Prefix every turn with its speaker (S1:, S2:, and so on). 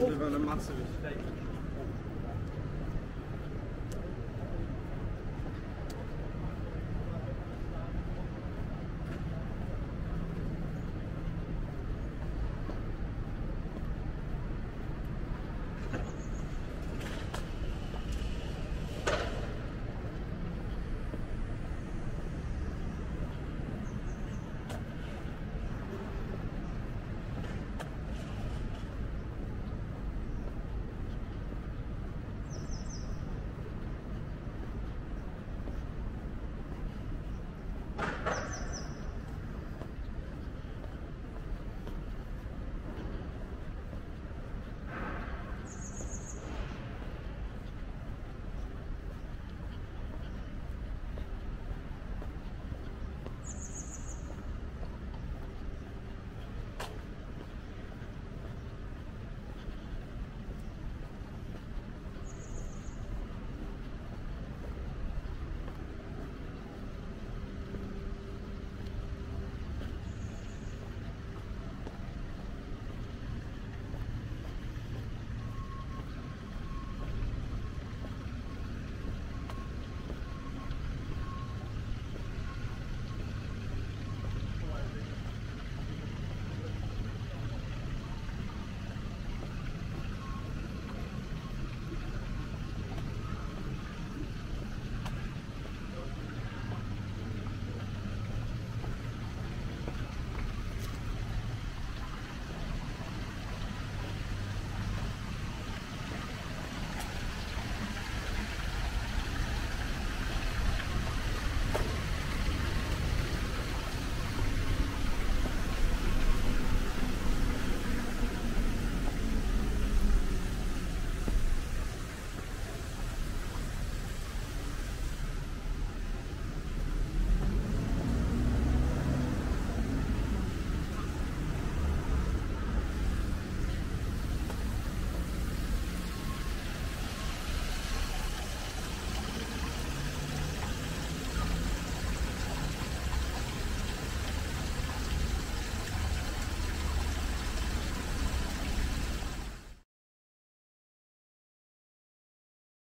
S1: Euro.